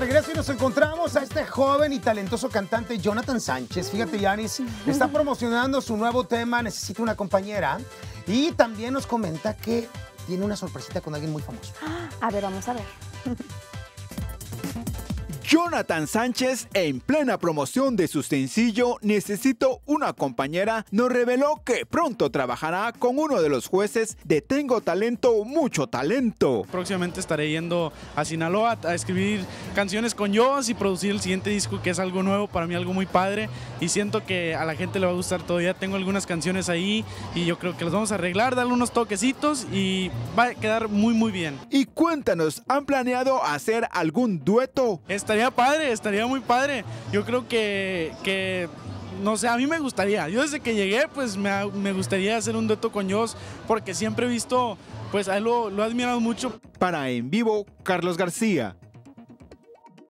regreso y nos encontramos a este joven y talentoso cantante Jonathan Sánchez. Fíjate, Yanis, está promocionando su nuevo tema Necesito una compañera y también nos comenta que tiene una sorpresita con alguien muy famoso. A ver, vamos a ver. Jonathan Sánchez, en plena promoción de su sencillo Necesito una compañera, nos reveló que pronto trabajará con uno de los jueces de Tengo Talento, Mucho Talento. Próximamente estaré yendo a Sinaloa a escribir canciones con Joss y producir el siguiente disco que es algo nuevo, para mí algo muy padre y siento que a la gente le va a gustar todavía. Tengo algunas canciones ahí y yo creo que las vamos a arreglar, darle unos toquecitos y va a quedar muy muy bien. Y cuéntanos, ¿han planeado hacer algún dueto? Estaría padre, estaría muy padre. Yo creo que, que no sé, a mí me gustaría. Yo desde que llegué, pues me, me gustaría hacer un dueto con Joss, porque siempre he visto, pues a él lo, lo he admirado mucho. Para En Vivo, Carlos García.